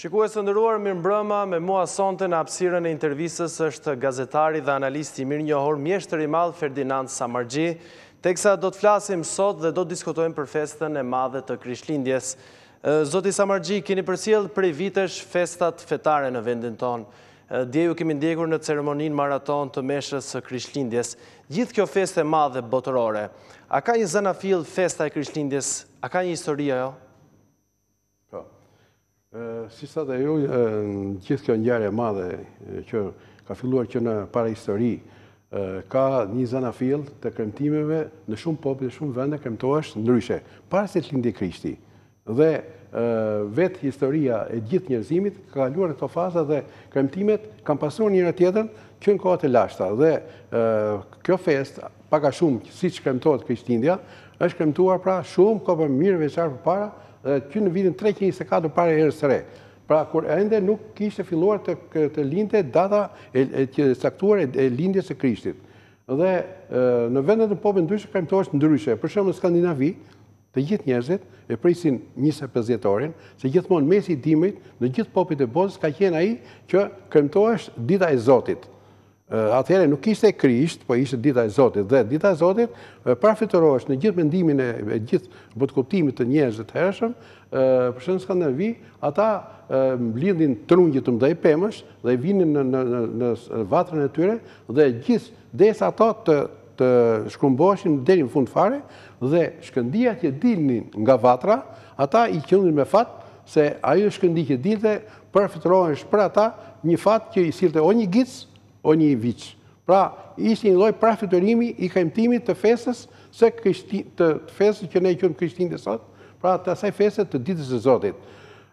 Shikues të nderuar, mirëmbrëma, me mua sonte në hapësirën e intervistës është gazetari dhe analisti i mirënjohur, mjeshtër i madh Ferdinand Samarxhi, teksa do të flasim sot dhe do të diskutojmë për festën e madhe të Krishtlindjes. Zoti Samarxhi, keni përcjellë prej vitesh festat fetare në vendin tonë. Dje ju kemi ndjekur në ceremoninë maraton të meshës së Krishtlindjes. Gjithë kjo festë e madhe botërore, a ka një zanafillë festa e Krishtlindjes, a ka një histori ajo? Po. Siç thatë dhe ju, gjithë kjo ngjarje e madhe që ka filluar që në parahistori, ka një zanafillë të kremtimeve në shumë popuj e shumë vende kremtohesh ndryshe, para se të lindte Krishti. Dhe vetë historia e gjithë njerëzimit ka kaluar në këto faza dhe kremtimet kanë pasuar njëra-tjetrën që në kohët e lashta. Dhe kjo festë, Pak a shumë, siç kremtohet Krishtlindja, është kremtuar pra shumë kohë para, mijëvjeçarë përpara dhe që në vitin 324 para erës së re. Pra kur ende nuk kishte filluar të të lindte data e, e caktuar e, e lindjes së Krishtit. Dhe e, në vende të popujve ndryshëm kremtohesh ndryshe. Për shembull në Skandinavi, të gjithë njerëzit e prisin 25 dhjetorin, se gjithmonë mesi i dimrit në gjithë popujt e botës ka qenë ai që kremtohesh dita e Zotit. Atëherë nuk ishte Krisht, po ishte dita e Zotit. Dhe dita e Zotit parafytyrohesh në gjithë mendimin e gjithë botëkuptimit të njerëzve të hershëm, për shembull Skandinavi, ata mblidhnin trungje të mëdhenj pemësh dhe vinin në në vatrën e tyre dhe gjithë derisa ato të të shkrumboheshin deri në fund fare dhe shkëndijat që dilnin nga vatra, ata i quanin me fat Se ajo shkëndijë që dilte parafytyrohesh për ata një fat që i sillte o një gic, o një viç. Pra, ishte një lloj parafytyrimi i kremtimit të festës së, të festës që ne e quajmë Krishtlindje sot, pra të asaj feste të ditës së Zotit.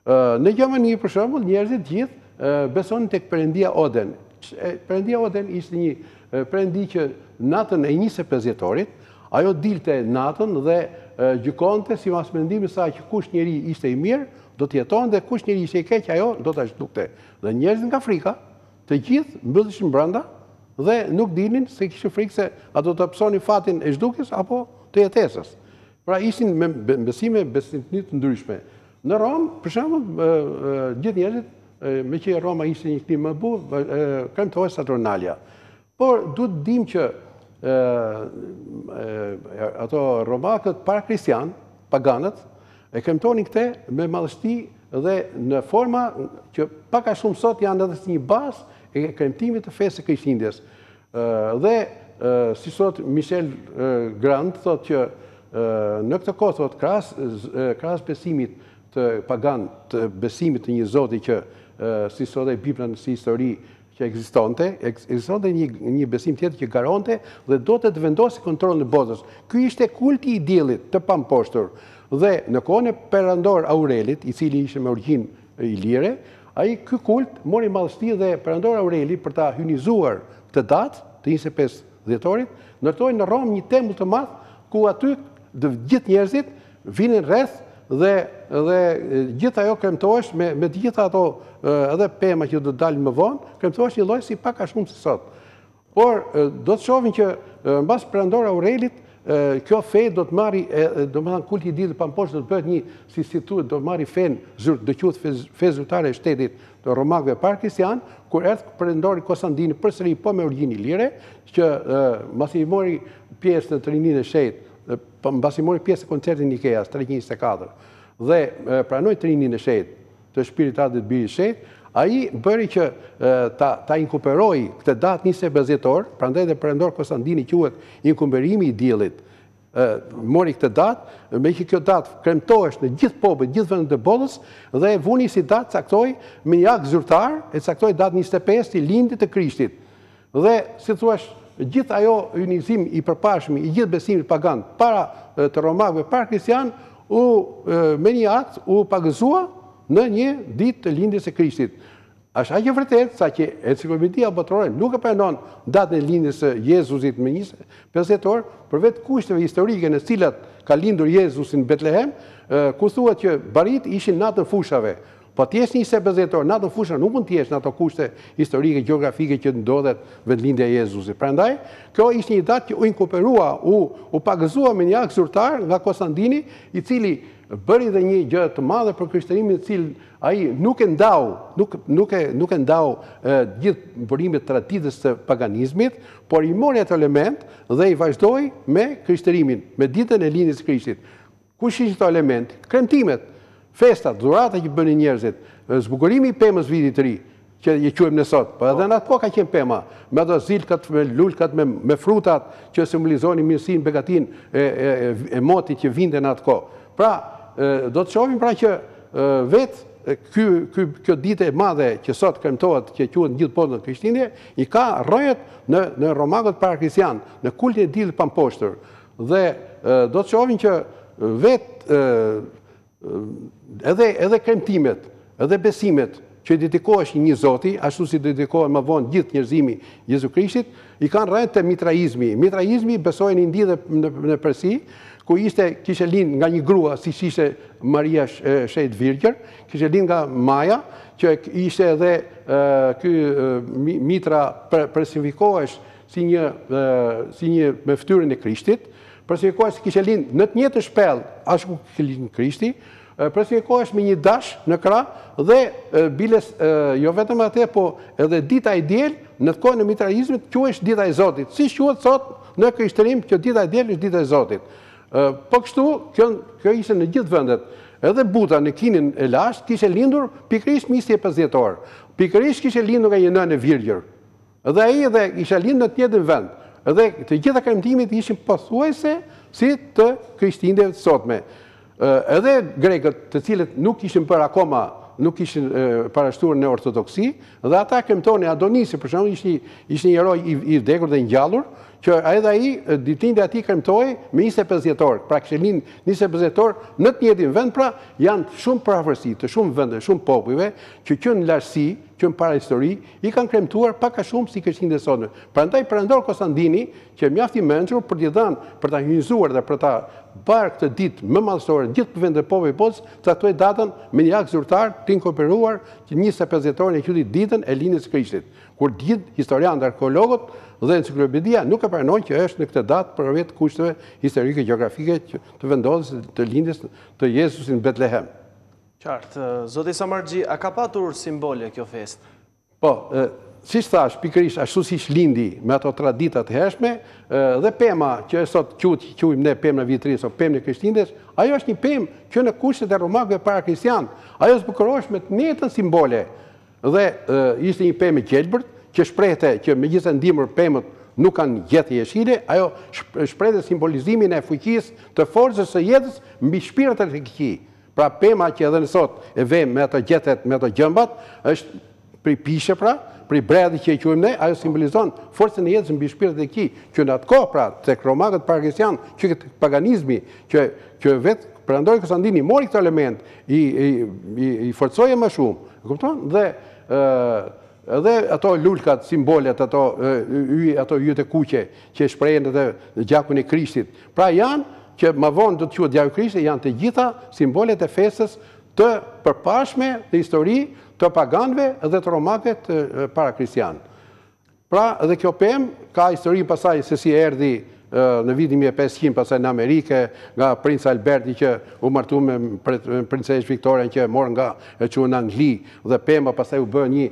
Në Gjermani, për shembull, njerëzit gjithë besonin tek Perëndia Oden. Perëndia Oden ishte një Perëndi që natën e 25 dhjetorit Ajo dilte natën dhe gjykonte sipas mendimit të saj që kush njeri ishte i mirë, do të jetonte dhe kush njeri ishte i keq, ajo do ta zhdukte. Dhe njerëzit nga frika, të gjithë mbylleshin brenda dhe nuk dilnin se kishin frikë se a do ta pësonin fatin e zhdukjes apo të jetesës. Pra ishin me besime besime të ndryshme. Në Romë, për shembull, gjithë njerëzit, meqë Roma ishte një klimë më e butë, kremtohej Saturnalia. Por duhet të dimë që ato romakët para kristian, paganët, e kremtonin këte me madhështi dhe në forma që pak a shumë sot janë edhe si një bazë e kremtimit të festës së krishtlindjes. Dhe, siç thotë Michael Grant, thotë që në këtë kohë, thotë, krahas besimit të pagan, të besimit të një zoti që, siç thotë Bibla si histori, që ekzistonte, ekzistonte një një besim tjetër që garonte dhe donte të vendoste kontrollin e botës. Ky ishte kulti i diellit të pamposhtur. Dhe në kohën e perandor Aurelit, i cili ishte me origjinë ilire, ai ky kult mori madhështi dhe perandor Aureli për ta hyjnizuar këtë datë të 25 dhjetorit, ndërtoi në Romë një tempull të madh ku aty të gjithë njerëzit Vinin rreth dhe dhe gjithë ajo kremtohesh me me të gjitha ato edhe pema që do të dalin më vonë, kremtohesh njëlloj si pak a shumë si sot. Por do të shohim që mbas Perandor Aurelit kjo fe do të marri, domethënë kulti i diellit të pamposhtur do të bëhet një, si si thuhet, do të marri fen, do quhet fe zyrtare e shtetit të romakëve para kristian, kur erdh perandori Kostandini përsëri po me origjinë ilire, që mbasi mori pjesë në trininë e shenjtë, Mbasi mori pjesë në koncilin e Nikeas treqind e njëzet e katër dhe pranoi Trinin e Shenjtë të Shpirtit të Atit dhe të Birit të Shenjtë, ai bëri që ta ta inkuperojë këtë datë njëzet e pesë dhjetor, prandaj dhe perandor Kostandini quhet inkuperimi i Diellit, mori këtë datë, meqë kjo datë kremtohesh në gjithë popujt, gjithë vendet e botës dhe e vuni si datë caktoi me një akt zyrtar, e caktoi datë njëzet e pesë të lindjes të Krishtit. Dhe, si të thuash, gjithë ai hyjnizim i përparshëm i gjithë besimit pagan para të romakëve, para kristianë, u me një akt u pagëzua në një ditë të lindjes së Krishtit. Është aq e vërtetë sa që Enciklopedia Botërore nuk e pranon datën e lindjes së Jezusit me 25 dhjetor, për vetë kushteve historike në të cilat ka lindur Jezusi në Betlehem, ku thuhet që barinjtë ishin natën fushave. Po të jesh njëzet e pesë dhjetor, natën fushave nuk mund të jesh në ato kushte historike, gjeografike që ndodhet vendlindja e Jezusit. Prandaj, kjo ishte një datë që u inkuperua, u, u pagëzua me një akt zyrtar nga Kostandini, i cili bëri dhe një gjë të madhe për krishterimin, të cilin ai nuk e ndau, nuk nuk e nuk e ndau gjithë burimet e traditës së paganizmit, por i mori ato elemente dhe i vazhdoi me krishterimin, me ditën e lindjes së Krishtit. Kush ishin këto elementë? Kremtimet, festat, dhuratat që bënin njerëzit, zbukurimi i pemës Vitit të Ri, që e quajmë ne sot, por edhe në atë kohë ka qenë pema, me ato zilkat, me lulkat, me frutat që simbolizonin mirësinë, begatinë e motit që vinte në atë kohë. Pra, do të shohim pra që vetë ky ky kjo ditë e madhe që sot kremtohet, që quhet gjithë botën Krishtlindje, i ka rrënjët në romakët parakristianë, në kultin e diellit të pamposhtur. Dhe do të shohim që vetë edhe, edhe kremtimet, edhe besimet që i dedikohesh një zoti, ashtu si dedikohen më vonë gjithë njerëzimi Jezu Krishtit, i kanë rrënjët te mitraizmi. Mitraizmi besohej në Indi dhe në Persi, ku ishte kishe lind nga një grua, siç ishte Maria Shenjtë Virgjër, kishe lind nga Maja, që ishte edhe ky mitra persifikohesh si një si një me fytyrën e Krishtit, persifikohesh se kishte lind në të njëjtën shpellë ashtu ku kishte lind Krishti, persifikohesh me një dash në krah dhe biles jo vetëm atë, po edhe dita e diel në kohën e mitraizmit quhesh dita e Zotit. Siç quhet sot në krishterim që dita e diel është dita e Zotit. Po kështu, kjo, kjo ishte në gjithë vendet. Edhe Buda në Kinën e lashtë kishte lindur pikërisht me 25 dhjetor. Pikërisht kishte lindur nga një nënë e virgjër. Dhe ai kishte lind në të njëjtin vend. Dhe të gjitha kremtimet ishin pothuajse si të krishtlindjeve të sotme. Edhe grekët, të cilët nuk ishin bërë akoma, nuk ishin parashtuar në ortodoksi, dhe ata kremtonin Adonisin, për shembull, ishte ishte një hero i, i vdekur dhe ngjallur, që edhe ai ditëlindja e tij kremtohej me 25 dhjetor, pra kishte lind 25 dhjetor në të njëjtin vend, pra janë shumë përafërsi, të shumë vendeve, shumë popujve që që në lashtësi, që në parahistori, I kanë kremtuar pak a shumë si Krishtlindjet e sotme. Prandaj Perandor Kostandini, qe mjaft i mençur për t'i dhënë, për ta hyjnëzuar dhe për ta bërë këtë ditë më madhështore në gjithë vendet e popujve botës, caktoi datën me një akt zyrtar të inkorporuar që njëzet e pesë dhjetori e quajti ditën e lindjes së Krishtit, kur të gjithë historianët, arkeologët dhe enciklopedia nuk e pranojnë që është në këtë datë për arsye të kushteve historike-gjeografike të vendndodhjes të lindjes të Jezusit në Betlehem. Qartë. Zoti Samarxhi, a ka patur simbole kjo festë? Po, siç thashë, pikërisht ashtu siç lindi me ato tradita të hershme, dhe pema që sot quhet, që quajmë ne pemën e Vitit Ri sot, pemën e Krishtlindjes, ajo është një pemë që në kushtet e romakëve parakristianë, ajo zbukurohesh me të njëjtat simbole. Dhe ishte një pemë e gjelbërt, që shprehte që megjithëse n'dimër pemët nuk kanë gjethe jeshile, ajo shprehte simbolizimin e fuqisë, të forcës së jetës mbi shpirtrat e këqij. Pra pema që edhe ne sot e vejmë me ato gjethet, me ato gjembat, është prej pishe pra, prej bredhi që e quajmë ne, ajo simbolizon forcën e jetës mbi shpirtrat e këqij, që në atë kohë pra, tek romakët parakristianë, që ishte paganizmi, që, që vetë Perandori Konstantini mori këtë element, i, i, i, i forcoi më shumë, e kupton? Dhe ë Edhe ato lulkat, simbolet, ato yje, ato yjet e kuqe, që shprehen edhe gjakun e Krishtit. Pra janë, që më vonë do të quhet gjaku i Krishtit, janë të gjitha simbolet e festës të përparshme në histori të paganëve dhe të romakëve të parakristianë. Pra dhe kjo pemë ka historinë pastaj se si erdhi në vitin një mijë e pesëqind, pastaj në Amerikë, nga princ Alberti që u martu me princeshë Viktorian që e morë nga e çuan në Angli dhe pema pastaj u bë një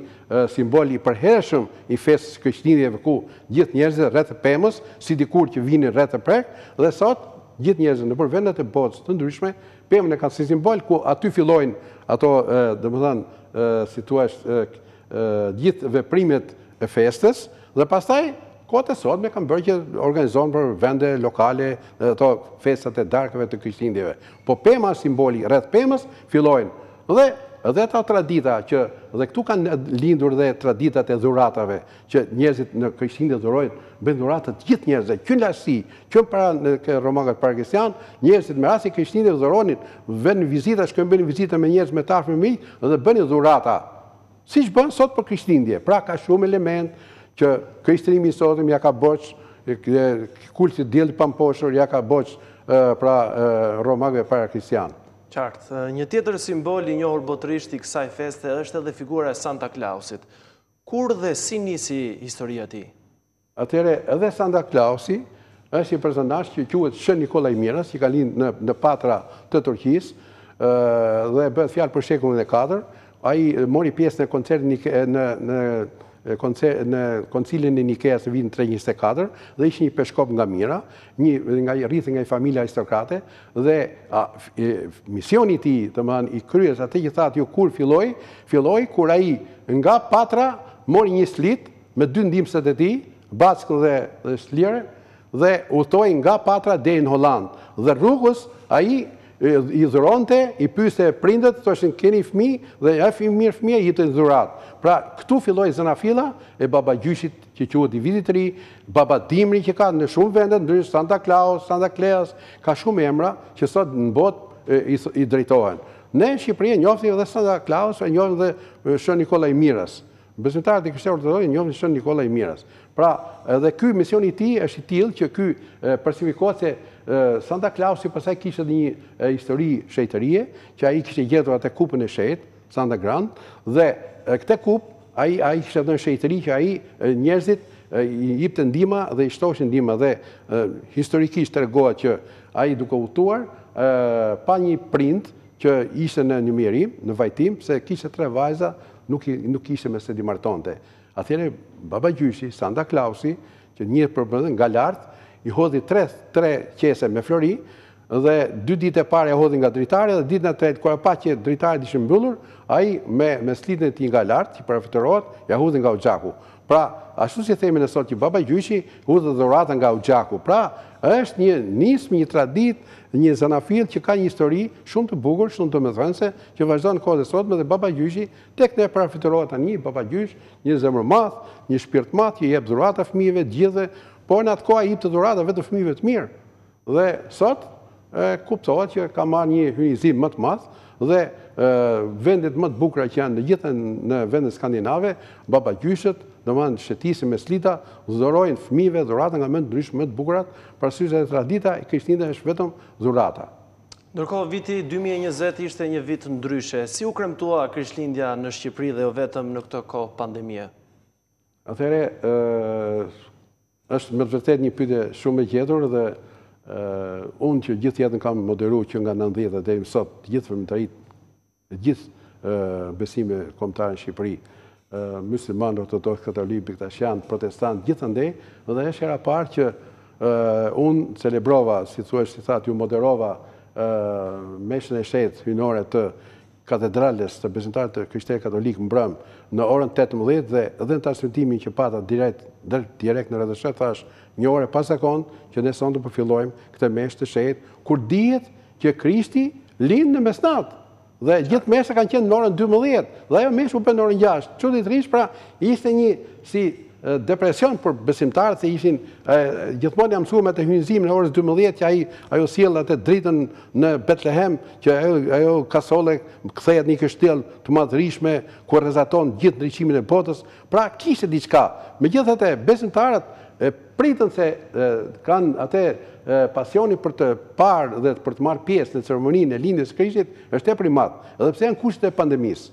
simbol i përhershëm i fesë Krishtlindjeve ku gjithë njerëzit rreth pemës, si dikur që vinin rreth e përqark dhe sot gjithë njerëzit nëpër vendet e botës të ndryshme pemën e kanë si simbol ku aty fillojnë ato, domethënë, si të thuash, gjithë veprimet e festës dhe pastaj kohët e sotme kanë bërë që organizohen nëpër vende lokale dhe ato festat e darkave të krishtlindjeve. Po pema është simboli, rreth pemës fillojnë dhe dhe ato tradita që dhe këtu kanë lindur dhe traditat e dhuratave që njerëzit në krishtlindje dhurojnë, bëjnë dhurata të gjithë njerëzve, që në lashtësi, që para në romakët parakristianë, njerëzit me rastin e krishtlindjeve dhuronin, venin vizita, shkonin bënin vizita me njerëz me të afërm, miq dhe bënin dhurata. Siç bëjnë sot për Krishtlindje. Pra ka shumë elemente që Krishterimi i sotëm ia ka borxh kultit të diellit të pamposhtur, ia ka borxh pra romakëve parakristianë. Qartë. Një tjetër simbol i njohur botërisht i kësaj feste është edhe figura e Santa Klausit. Kur dhe si nisi historia e tij? Atëherë edhe Santa Klausi është një personazh që quhet Shën Nikolla i Mirës, që ka lind në në Patra të Turqisë, dhe bëhet fjalë për shekullin e katër. Ai mori pjesë në koncertin në në në koncilin e Nikeas në vitin 324 dhe ishte një peshkop nga Mira, një, i rritur nga një familje aristokrate dhe a, e, misioni i tij, domethënë i kryes atë që thatë ju kur filloi, filloi kur ai nga Patra mori një slitë me dy ndihmësit e tij, Backë dhe Sliere, dhe udhëtoi nga Patra deri në Holandë. Dhe rrugës, ai i dhuronte, i pyeste prindët, thoshte keni fëmijë dhe ishte fëmijë i mirë fëmija i jepte dhuratë. Pra, këtu filloi zanafilla e babagjyshit që quhet i vitit të ri, baba dimri që ka në shumë vende, ndryshe Santa Klaus, Santa Kleas, ka shumë emra që sot në botë i drejtohen. Ne në Shqipëri e njohim edhe Santa Klaus, e njohim edhe Shën Nikolla i Mirës. Besimtarët e krishterë ortodoksë e njohin Shën Nikolla i Miras. Pra, edhe ky misioni i tij është i tillë që ky personifikohet si Santa Klausi pastaj kishte edhe një histori shenjtërie, që ai kishte gjetur atë kupën e shenjtë, Santa Grand, dhe këtë kupë ai ai kishte dhënë shenjtëri që ai njerëzit i jepte ndihma dhe i shtoheshin ndihma dhe historikisht tregohet që ai duke udhëtuar pa një prind që ishte në një mjerim, në vajtim, se kishte tre vajza nuk nuk kishte me se t'i martonte. Atëherë baba gjyshi, Santa Klausi, që njëhet për bërë nga lart, i hodhi tre tre qese me flori dhe dy ditët e para ia hodhi nga dritarja dhe ditën e tretë kur e pa që dritaret ishin mbyllur, ai me me slitën e tij nga lart që parafytyrohet, ia hodhi nga oxhaku. Pra, ashtu si themi ne sot që Baba Gjyshi i hedh dhuratat nga oxhaku. Pra, është një nismë, një traditë, një zanafillë që ka një histori shumë të bukur, shumë domethënëse, që vazhdon në kohët e sotme dhe Baba Gjyshi tek ne parafytyrohet tani një Baba Gjysh, një zemërmadh, një shpirtmadh që i jep dhurata fëmijëve, të gjithëve, por në atë kohë ai jepte dhurata vetëm fëmijëve të mirë. Dhe sot kuptohet që ka marrë një hyjnizim më të madh dhe vendet më të bukura që janë në gjithë në vendet skandinave, baba gjyshët, domethënë shëtisin me slita, dhurojnë fëmijëve dhurata nga më të ndryshme më të bukurat, për arsye se tradita e Krishtlindjes është vetëm dhurata. Ndërkohë, viti 2020 ishte një vit ndryshe. Si u kremtua krishtlindja në Shqipëri dhe jo vetëm në këto kohë pandemie? Atëherë, është me të vërtetë një pyetje shumë e gjetur dhe unë që gjithë jetën kam moderuar që nga 90 deri më sot të gjithë ceremonitë, të gjithë besimet kombëtare në Shqipëri, mysliman, ortodoks, katolik, bektashian, protestant, gjithandej, dhe është hera e parë që unë celebrova, si të thuash, si thatë, ju moderova meshën e shenjtë hyjnore të katedrales të besimtarëve të krishterë katolikë mbrëmë në orën tetëmbëdhjetë dhe dhe në transmetimin që pata direkt direkt në RTSH thashë një orë e pazakontë që ne sonte po fillojmë këtë meshë të shenjtë kur dihet që Krishti lind në mesnatë dhe gjithë meshat kanë qenë në orën dymbëdhjetë dhe ajo meshë u bë në orën gjashtë çuditërisht pra ishte një si Depresion për besimtarët se ishin gjithmonë janë mësuar me atë hyjnizimin e orës 12 që ai ajo sjell atë dritën në Betlehem që ajo ajo kasolle kthehet në një kështjellë të madhërishme ku rrezaton gjithë ndriçimin e botës. Pra kishte diçka. Megjithatë besimtarët e pritën se kanë atë pasioni për të parë dhe për të marrë pjesë në ceremoninë e lindjes së Krishtit është tepër i madh, edhe pse janë kushtet e pandemisë.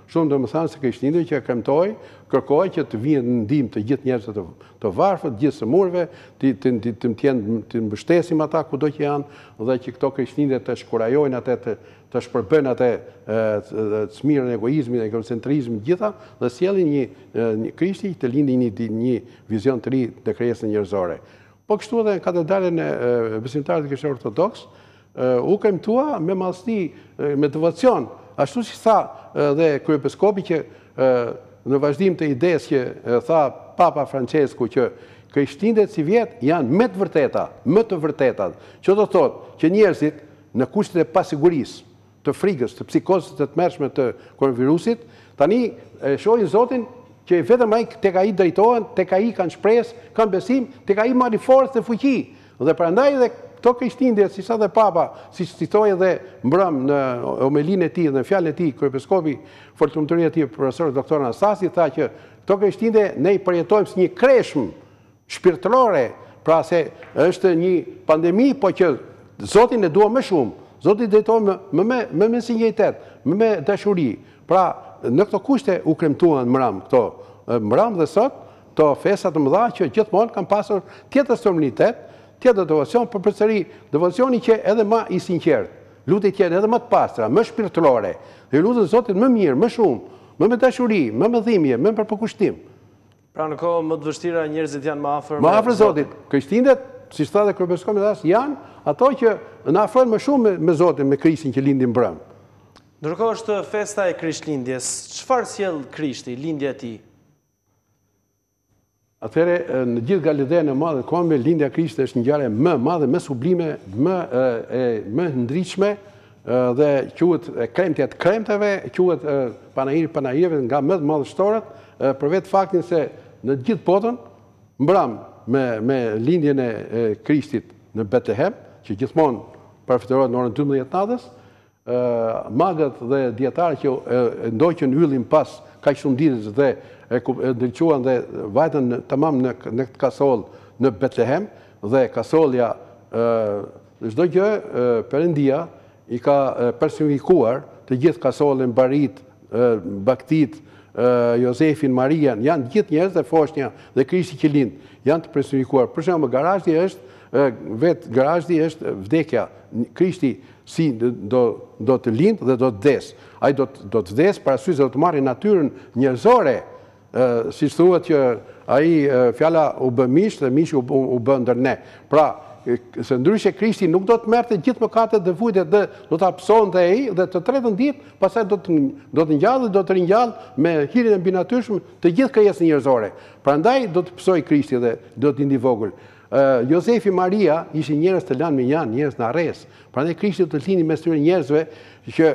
Shumë domethënëse Krishtlindje që e kremtoi, kërkoi që t'u vijmë në ndihmë të gjithë njerëzve të varfër, të gjithë sëmurëve, t'i mbështesim ata kudo që janë dhe që këto Krishtlindje të shkurajojnë atë të të shpërbëjnë atë smirën, egoizmin, egocentrizmin, të gjitha dhe sjellin një një Krishti të lindi një një vizion të ri te krijesa njerëzore. Po kështu edhe në katedralen e besimtarëve të krishterë ortodoksë, U kremtua me madhështi, me devocion, ashtu siç tha dhe Kryepiskopi që në vazhdim të idesë që tha Papa Françesku që Krishtlindjet sivjet janë më të vërteta, më të vërtetat, që do të thotë që njerëzit në kushtet e pasigurisë, të frikës, të psikozës të tmerrshme të koronavirusit, tani e shohin Zotin që vetëm ai tek ai drejtohen, tek ai kanë shpresë, kanë besim, tek ai marrin forcë dhe fuqi. Dhe prandaj edhe këto Krishtlindje, siç tha dhe Papa, siç citoi edhe mbrëmë në homelinë e tij dhe në fjalën e tij Kryepiskopi Fortlumturia e tij Profesor Doktor Anastasi tha që këto Krishtlindje ne i përjetojmë si një kreshmë shpirtërore, pra se është një pandemi, po që Zotin e duam më shumë, Zotit i drejtohemi më me, më me sinqeritet, më me dashuri. Pra, në këto kushte u kremtuan mbram këto, mbram dhe sot, këto festa të mëdha që gjithmonë kanë pasur tjetër solemnitet, tjetër devocion, por përsëri devocioni qe edhe ma i sinqertë, lutjet qenë edhe ma të pastra, më shpirtërore, dhe iu lutën Zotit më mirë, më shumë, më me dashuri, më me dhimbje, më me përkushtim. Pra në kohë më të vështira njerëzit janë më afër me Zotin. Ma afër Zotit. Krishtlindjet, siç tha dhe kryepiskopi, janë ato që na afrojnë më shumë me Zotin, me Krishtin që lindi mbrëmë. Ndërkohë është festa e Krishtlindjes. Çfarë sjell Krishti, lindja e tij? Atëherë në gjithë Galilenë e madhe të kombeve lindja e Krishtit është ngjarja më e madhe, më sublime, më e më ndritshme Dhe quhet e kremtja e të kremteve, quhet panairi i panairëve nga më madhështorët, për vetë faktin se në të gjithë botën, mbram me, me lindjen e Krishtit në Betlehem, që gjithmonë parafytyrohet në orën 12 të natës, magët dhe dijetarët që e ndoqën yllin pas kaq shumë ditësh dhe e ndriçuan dhe vajtën tamam në këtë kasolle në Betlehem dhe kasollja Çdo gjë Perëndia i ka personifikuar, të gjithë kasollen, baritë, baktitë, Jozefin, Marian, janë të gjithë njerëz dhe foshnja dhe Krishti që lind, janë të personifikuar. Për shembull, grazhdi është vetë grazhdi është vdekja. Krishti si do do të lindë dhe do të vdesë. Ai do të do të vdesë para se do të marrë natyrën njerëzore Siç thuhet që ai fjala u bë mish dhe mishi u bë ndër ne. Pra, se ndryshe Krishti nuk do të merrte gjithë mëkatet dhe vujtjet dhe do ta pësonte ai dhe të tretën ditë pastaj do të do të ngjallë dhe do të ringjallë me hirin e mbinatyrshëm të gjithë krijesën njerëzore. Prandaj do të pësojë Krishti dhe do të lindi vogël. Jozefi Maria ishin njerëz të lanë mënjanë, njerëz në harresë. Prandaj Krishti do të lindi mes tyre njerëzve që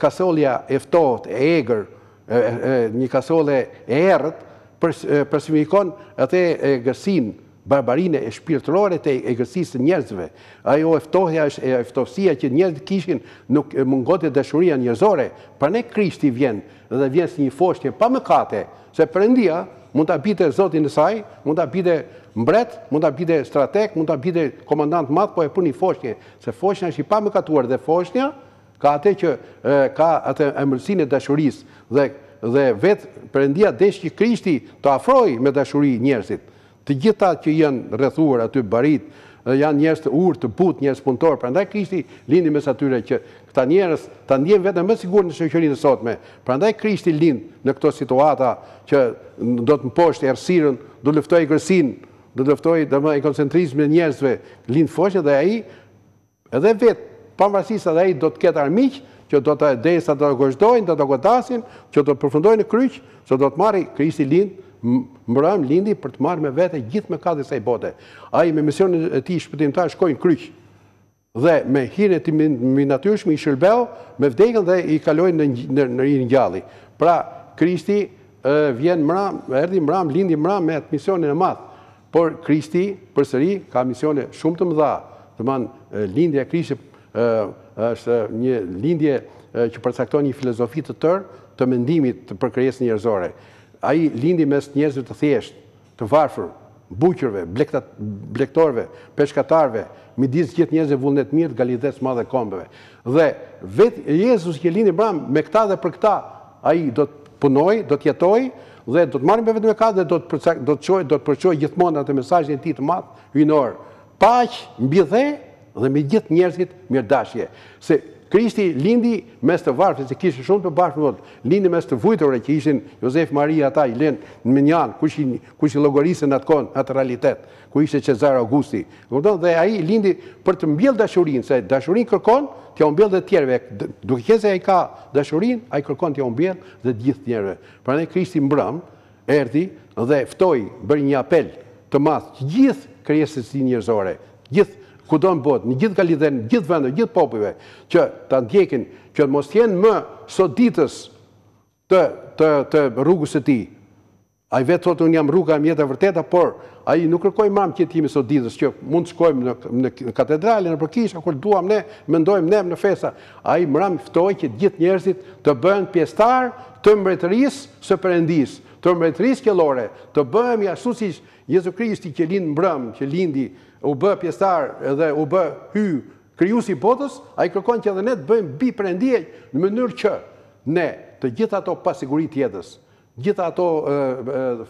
kasollja e ftohtë, e egër, Një kasolle e errët personifikon atë egërsinë, barbarinë shpirtërore të egërsisë së njerëzve. Ajo e ftohja është ftohtësia që njerëzit kishin, nuk mungonte dashuria njerëzore. Prandaj Krishti vjen dhe vjen si një foshnje pa mëkate, se Perëndia mund ta binte Zotin e saj, mund ta binte mbret, mund ta binte strateg, mund ta binte komandant madh, po e pruni foshnje, se foshnja është i pamëkatuar dhe foshnja Ka atë që ka atë ëmbëlsinë e dashurisë dhe dhe vetë Perëndia desh që Krishti të afrojë me dashuri njerëzit. Të gjithë ata që janë rrethuar aty baritë janë njerëz të urtë, të butë, njerëz punëtorë, prandaj Krishti lindi mes atyre që këta njerëz ta ndjejnë veten më të sigurt në shoqërinë e sotme. Prandaj Krishti lind në këto situata që do të mposhtë errësirën, do luftojë egërsinë, do luftojë domethënë egocentrizmin e njerëzve, lind foshnjë dhe ai Edhe vetë, pavarësisht se edhe ai do të ketë armiq, që do të, derisa do ta gozhdojnë, do ta godasin, që do të përfundojë në kryq, se do të marri, Krishti lind, mbram lindi për të marrë me vete gjithë mëkatet e kësaj bote. Ai me misionin e tij shpëtimtar shkoi në kryq dhe me hirin e tij të mbinatyrshëm i shërbeu me vdekjen dhe i kaloi në në, në ringjalli. Pra, Krishti vjen mram, erdhi mram, lindi mram me atë misionin e madh. Por Krishti, përsëri, ka misione shumë të mëdha, domethënë lindja e Krishtit është një lindje që përcakton një filozofi të tërë të mendimit për krijesën njerëzore. Ai lindi mes njerëzve të thjeshtë, të varfër, bujqërve, blegtorëve, peshkatarëve, midis gjithë njerëzve vullnetmirë të Galilesë së madhe kombeve. Dhe vetë Jezusi që lindi mbram me këta dhe për këta, Ai do të punojë, do të jetojë dhe do të marrë mbi vete mëkatet dhe do të do të çojë, do të përçojë gjithmonë atë mesazhin e tij të madh hyjnor, Paqe mbi dhe dhe me gjithë njerëzit mirëdashje. Se Krishti lindi mes të varfrit, se kishin shumë të përbashkët me Zotin. Lindi mes të vujturve që ishin Jozef, Maria, ata i lënë mënjanë, kush i kush i llogariste në atë kohë, atë realitet. ku ishte Cezar Augusti, kupton, dhe ai lindi për të mbjellë dashurinë, se dashurinë kërkon t'ua mbjellë dhe të tjerëve, duke qenë se ai ka dashurinë, ai kërkon t'ua mbjellë dhe të gjithë të tjerëve. Prandaj Krishti mbrëm, erdhi dhe ftoi, bëri një apel të madh të gjithë krijesës së tij njerëzore, gjithë kudo në botë, në gjithë Galilenë, në gjithë vendet, gjithë popujve, që ta ndjekin, që mos të jenë më soditës të të të rrugës së tij, Ai vetë thotë unë jam rruga e jeta e vërteta, por ai nuk kërkoi mram që të jemi soditës që mund të shkojmë në, në, në katedrale, nëpër kisha, kur duam ne, mendojmë ne në festa. Ai mram ftoi që të gjithë njerëzit të bëhen pjesëtar të mbretërisë së Perëndisë, të mbretërisë qiellore, të bëhemi ashtu si Jezu Krishti që lindi mbrëmë, që lindi, u bë pjesëtar dhe u bë hy krijuesi i botës, ai kërkon që edhe ne të bëhemi bij perëndie në mënyrë që ne të gjitha ato pasiguri të jetës, Gjitha ato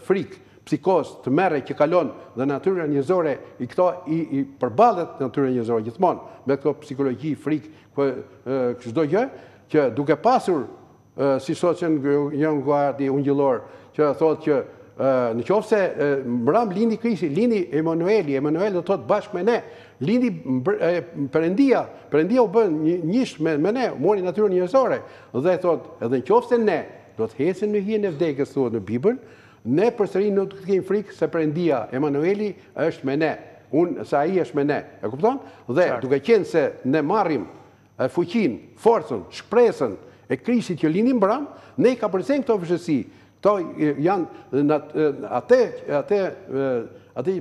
frikë, psikozë, tmerre që kalon dhe natyra njerëzore i këto i përballet natyra njerëzore gjithmonë me këto psikologji, frikë, çdo gjë që duke pasur siç thotë Shën Joan Gojarti ungjillor që thotë që në qoftë se mbram lindi Krishti, lindi Emanueli, Emanuel do të thotë bashkë me ne, lindi Perëndia, Perëndia u bë njësh me, me ne, mori natyrën njerëzore dhe thotë edhe në qoftë se ne Do të ecim në hijen e vdekjes thuhet në Bibël, ne përsëri nuk duhet të kemi frikë se Perëndia, Emanueli, është me ne, unë se ai është me ne. E kupton? Dhe duke qenë se ne marrim fuqinë, forcën, shpresën e Krishtit që lindi mbrëmë, ne i kapërcejmë këto vështirësi. Këto janë atë atë atë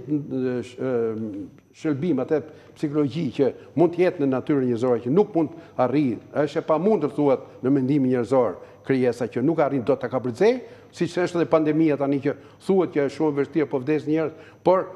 shërbim, atë psikologji që mund të jetë në natyrën njerëzore që nuk mund të arrijë, është e pamundur thuhet në mendimin njerëzor, krijesa që nuk arrin dot ta kapërcejë, siç është edhe pandemia tani që thuhet që është shumë e vështirë po vdesin njerëz, por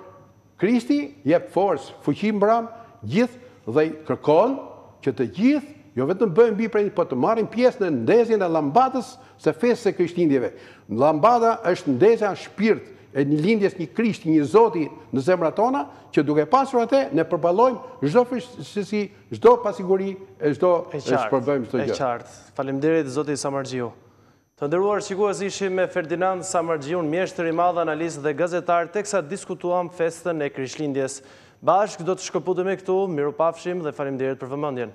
Krishti jep forcë, fuqi mbrëmë gjithë dhe kërkon që të gjithë jo vetëm të bëhemi bij prej, po të marrim pjesë në ndezjen e llambadës Së festës së Krishtlindjeve, Llambada është ndezja shpirt e lindjes një Krishti, një Zoti në zemrat tona, që duke pasur atë, ne përballojmë çdo vështirësi, çdo pasiguri e do e shpërbëjmë çdo gjë. E qartë. Faleminderit Zoti Samarxhiu. Të nderuar shikues ishim me Ferdinand Samarxhiun, mjeshtër i madh, analist dhe gazetar, teksa diskutuam festën e Krishtlindjes. Bashkë do të shkëputemi këtu, mirupafshim dhe faleminderit për vëmendjen.